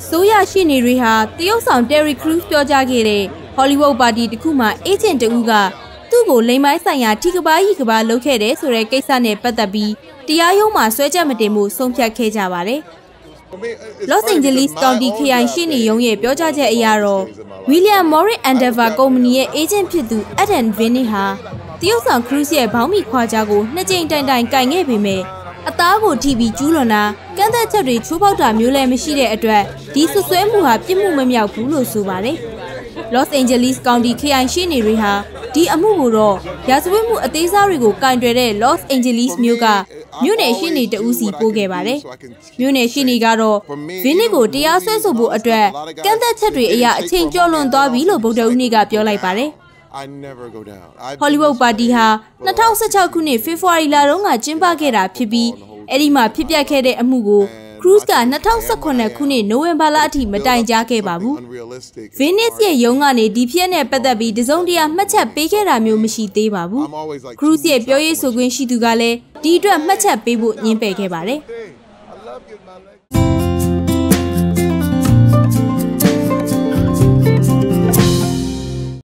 အစိုးရရှိနေတွေဟာတရုတ်ဆောင် Terry Crews ပြောကြားခဲ့တဲ့ Hollywood ပါတီတစ်ခုမှအေဂျင့်တဦးကသူ့ကိုလိမ်မိုင်းဆိုင်ရာထိကပားရီကပားလုပ်ခဲ့တယ်ဆိုတဲ့ကိစ္စနဲ့ပတ်သက်ပြီးတရားရုံးမှာဆွဲချက်မတင်မှုဆုံးဖြတ်ခဲ့ကြပါတယ်။ Los Angeles County ခရိုင်ရှိနေရုံးရဲ့ပြောကြားချက်အရတော့ William Morris Endeavor ကုမ္ပဏီရဲ့အေဂျင့်ဖြစ်သူ Adam Vinny ဟာတရုတ်ဆောင် Cruise ရဲ့ဘောင်းမီခွာကြားကိုနှစ်ကြိမ်တိုင်တိုင်ကင်ခဲ့ပေမဲ့ အသားကိုထိပြီးကျူးလွန်တာကန့်သက်ချက်တွေချိုးဖောက်တာမျိုးလည်းမရှိတဲ့အတွက်ဒီဆွဆွဲမှုဟာပြစ်မှုမမြောက်ဘူးလို့ဆိုပါတယ်။ Los Angeles County ခရိုင်ရှိနေတွေဟာဒီအမှုကိုတော့ရာဇဝတ်မှုအသေးစားတွေကိုကင်တွယ်တဲ့ Los Angeles မြို့ကမြို့နယ်ရှိနေတဦးစီပို့ခဲ့ပါတယ်။မြို့နယ်ရှိနေကတော့ဗင်းနစ်ကိုတရားစွဲဆိုဖို့အတွက်ကန့်သက်ချက်တွေအရအချိန်ကျော်လွန်သွားပြီလို့ဗုဒ္ဓဦးနေ့ကပြောလိုက်ပါတယ်။ I never go down. I ဟောလိဝုဒ်ပါတီဟာ2016ခုနှစ်ဖေဖော်ဝါရီလတုန်းကကျင်းပခဲ့တာဖြစ်ပြီးအဲ့ဒီမှာဖြစ်ပျက်ခဲ့တဲ့အမှုကို Cruise က2018ခုနှစ်နိုဝင်ဘာလအထိမတိုင်ကြားခဲ့ပါဘူး unrealistic. ။ Venus ရဲ့ရုံးကနေဒီဖြစ်နဲ့ပတ်သက်ပြီးတစုံတရာမှတ်ချက်ပေးခဲ့တာမျိုးမရှိသေးပါဘူး I'm always like ။ Cruise ရဲ့ပြောရေးဆိုခွင့်ရှိသူကလည်းဒီအတွက်မှတ်ချက်ပေးဖို့ညှင်းပယ်ခဲ့ပါတယ်။